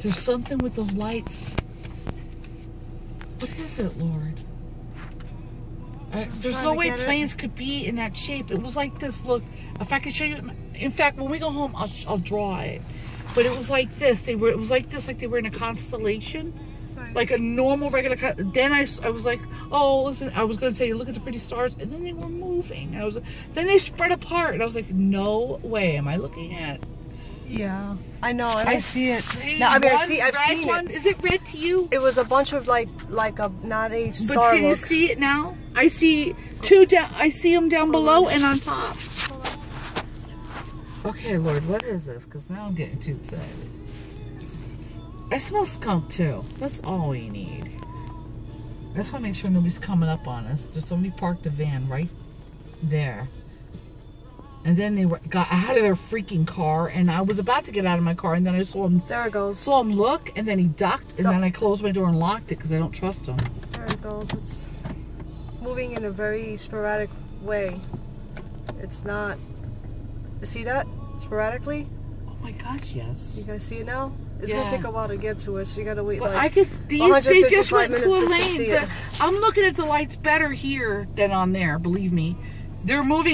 There's something with those lights. What is it, Lord? Uh, there's no way get it. planes could be in that shape. It was like this. Look, if I could show you. In fact, when we go home, I'll, I'll draw it. But it was like this. They were. It was like this. Like they were in a constellation, Right. like a normal regular. Then I was like, oh, listen. I was going to tell you, look at the pretty stars, and then they were moving. And I was. Then they spread apart, and I was like, no way am I looking at. Yeah, I know. I, don't see it. see No, I mean, I one see- I've red seen it. one. Is it red to you? It was a bunch of like like a not a But star can you see it now? I see two down. I see them down below and on top. Okay, Lord, what is this? Because now I'm getting too excited. I smell skunk too. That's all we need. I just want to make sure nobody's coming up on us. There's somebody parked a van right there. And then they were, got out of their freaking car, and I was about to get out of my car, and then I saw him There it goes. saw him look, and then he ducked, and So- then I closed my door and locked it because I don't trust him. There it goes. It's moving in a very sporadic way. It's not. See that? Sporadically? Oh my gosh, yes. You guys see it now? It's Yeah. gonna take a while to get to it, so you gotta wait But like. I could these they just went to a lane. The- I'm looking at the lights better here than on there, believe me. They're moving